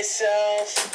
myself.